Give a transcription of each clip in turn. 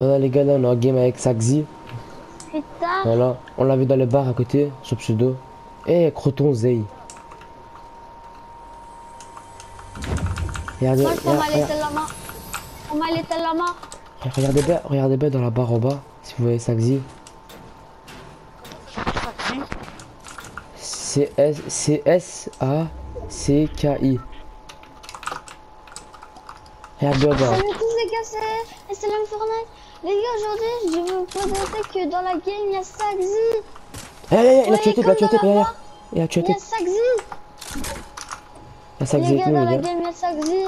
Voilà les gars, là on est en game avec Saxi. Putain. Voilà, on l'a vu dans le bar à côté, sur pseudo. Eh, Croton Zey. Regardez, Moi, je prends ma regarde- lettre la regardez bien, regardez bien dans la barre en bas, si vous voyez Saxi. C S C S A C K I. Regarde bien c'est SLM Fortnite. Les gars, aujourd'hui, je vais vous présenter que dans la game, il y a Saxi. Eh, eh, eh, il a tué il a tué regarde. Il a tué Il y a. Saxi. Il y a Saxi Les gars, dans la game, il y a Saxi.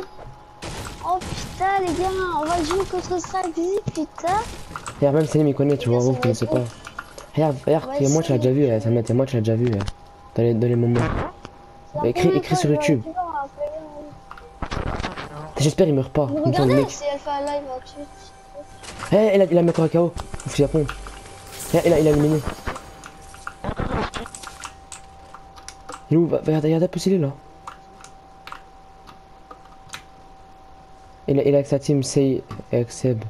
Oh putain, les gars, on va jouer contre Saxi, putain. Regarde, même Salim il connaît, tu vois, vous ça connaissez pas. Regarde, regarde, a moi tu l'as déjà vu, eh, Samet, il y a moi tu l'as déjà vu. eh, Dans les, dans les moments. Écris- écris sur YouTube. J'espère il meurt pas. Ça, regardez, si elle fait un live hein, là-dessus. Eh, il a, il a mis encore un KO. Ouf, il a pont. Regarde, il a, il a éliminé. Il est où? Va- Regarde, regarde un peu s'il est là. Il a, il a avec sa team et avec Seb.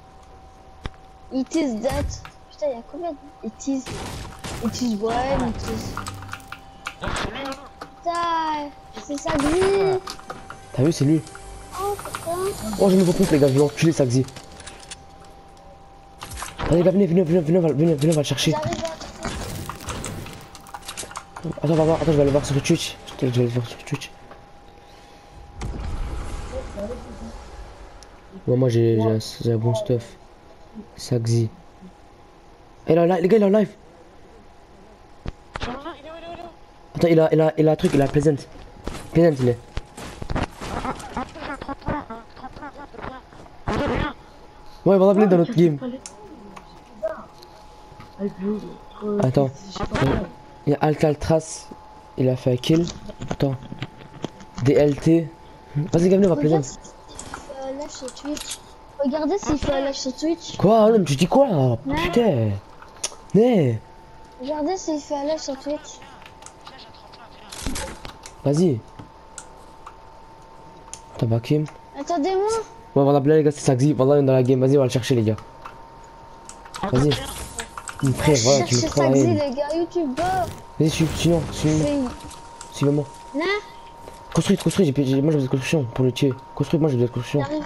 It is that. Putain, il y a combien de... It is... It is one, it is... Putain, c'est Saxi. T'as vu, c'est lui. Oh putain. Oh, une nouveau pompe, les gars, je vais l'enculer, Saxi. Allez, gars, venez, venez, venez, venez, venez, venez, on va le chercher. Attends, va voir, attends, je vais aller voir sur Twitch. Je vais aller voir sur Twitch. Ouais, moi j'ai un- bon stuff. Saxi. Eh, là, là, les gars, il est en live. Attends, il a, il a, il a un truc, il a Pleasant. Pleasant, il est. Ouais, on va l'appeler dans notre game. Attends. Il y a Alcatraz, il a fait un kill. Attends. DLT. Vas-y, Gavin, on va Twitch. Regardez s'il fait un live sur Twitch. Quoi Non, tu dis quoi là. Putain Né Regardez s'il fait un live sur Twitch. Vas-y. T'as pas Kim Attendez-moi. Ouais, on va l'appeler les gars, c'est Saxi. Voilà, on est dans la game. Vas-y, on va le chercher, les gars. Vas-y. Frère, voilà, tu me la les gars. Vas-y, suis, sinon, suis-moi. Suis-moi. Non Construis, construis. j'ai- Moi, j'ai besoin de construction pour le tuer. Construis, moi, j'ai besoin de construction. J'arrive.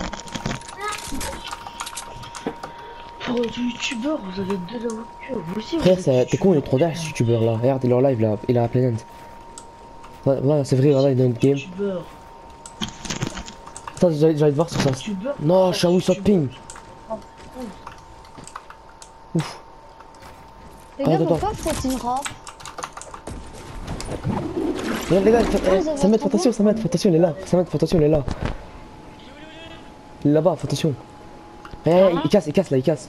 Pour du youtubeur, vous avez de la voiture. Vous aussi, Frère, t'es con, il est trop dash, ce youtubeur là. Regarde, en live là. Il a Pleasant. Ouais, ouais, c'est vrai, voilà, il est dans notre game. Attends, j'allais te voir sur ça. Non, je suis à ping. Les Ah, gars, pourquoi faites une robe Regarde les gars, Ah, eh, vous avez Samet, un fais attention, attention, il est là. Samet, fais attention, il est là. Il est là-bas, attention. Eh, il, il casse, il casse là, il casse.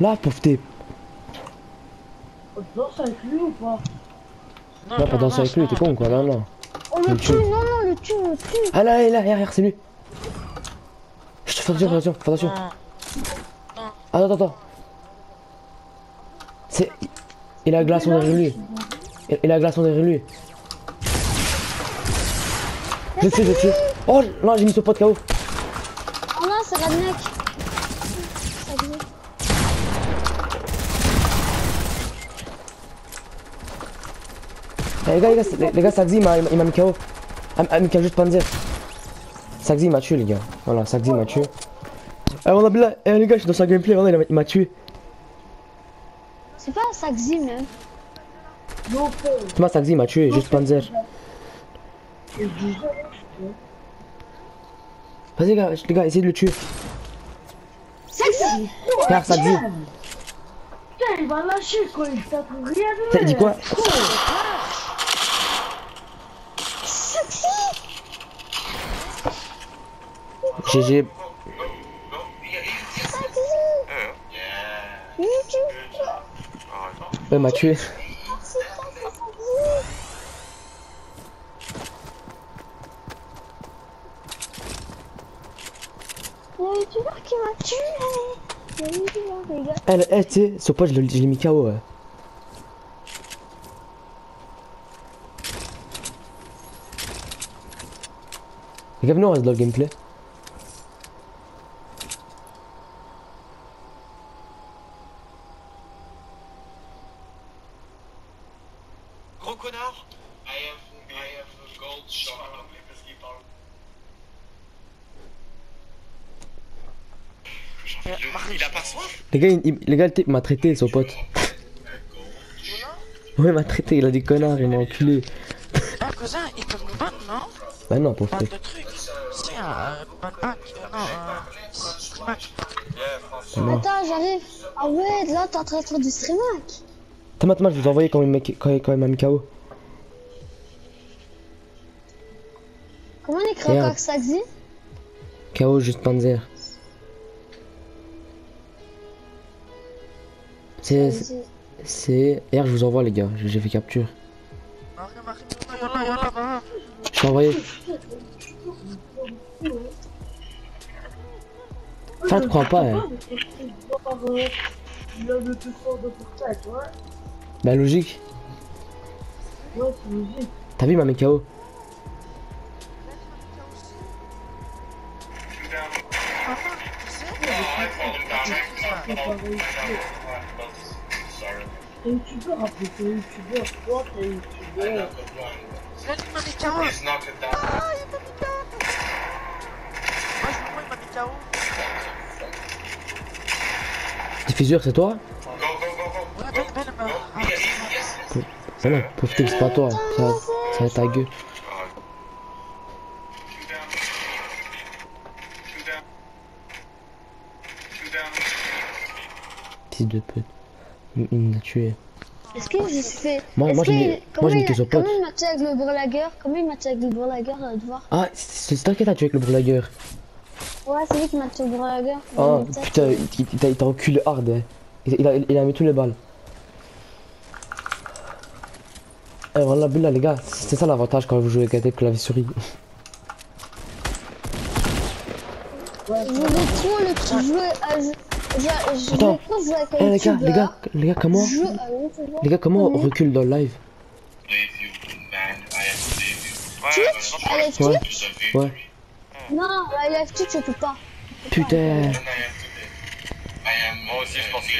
Là, pauvre t'es. On danse avec lui ou pas? Là, pas danser avec lui, t'es con quoi, non, non. On Le tue. non, non, le tue, on le tue. Ah là, il est là, derrière, c'est lui. Fais attention, fais attention, fais attention. Attends, attends, attends. C'est. Il a un glaçon derrière lui. Il a un glaçon derrière lui. Je tue, je tue. Oh, là, j'ai mis ce pote KO. Oh non, c'est. Saxi. Eh, les gars, les gars, les, les gars, Saxi m'a il m'a mis KO. Ah, ah, juste Panzer. Saxi m'a tué, les gars. Voilà, Saxi m'a tué. Eh, on a bien. Eh, les gars, je suis dans sa gameplay, voilà, il m'a- il m'a tué. C'est pas un Saxi, même. Non, frère. Moi, Saxi m'a tué, juste Panzer. Vas-y, les gars, les gars, essayez de le tuer. Saxi Regarde, Saxi. Putain, il va lâcher quoi, il tape rien de T'as dit quoi Saxi GG. Saxi YouTube Ouais, il m'a tué. Merci, Saxi Il y a un youtubeur qui m'a tué Il y a un youtubeur, les gars Eh, eh, tu sais, ce pote, je l'ai je l'ai mis KO. ouais. Les gars, venez, on reste dans le gameplay. Au connard I have, I have a gold shot. Parce qu'il parle. Le- Il a pas soif Les gars, il, les gars, le type m'a traité, son pote. Ouais, il m'a traité, il a dit connard, il m'a enculé. Ah, cousin, ils peuvent nous battre, non Bah non, un euh, François. Non. Attends, j'arrive. Ah ouais, là, t'es en train de faire du stream hack. T'as maintenant, je vous ai envoyé quand il m'a quand, quand il m'a mis KO. Comment on écrit encore ça dit KO juste Panzer. C'est. C'est. Hier, je vous envoie, les gars, j'ai fait capture. Je t'ai envoyé. Ça, te crois pas, hein. Bah, logique. T'as vu, m'a. Moi, je m'a. Diffuseur, c'est toi? Bah non, truc, c'est pas toi. Ça, ça va être ta gueule. Fils de pute. Il m'a tué. Est-ce que je fait. Moi- moi, j'ai moi, j'ai mis il que a- son pote. Comment il m'a tué avec le bourlagueur? Comment il m'a tué avec le bourlagueur euh, de voir Ah, c'est toi qui t'as tué avec le bourlagueur. Ouais, c'est lui qui m'a tué au bourlagueur. Oh tué. putain, il, t'a- enculé hard. hein. Il a, il a mis tous les balles. Eh voilà, là, les gars, c'est ça l'avantage quand vous jouez avec la clavier souris. Je voulais trop le à. Je, Attends. Eh les gars, les gars, les gars, comment Je. Les gars, comment on recule dans le live Twitch non, À la Ouais. Ouais. Non, la Twitch, tu peux pas. Putain. Moi aussi, je pense que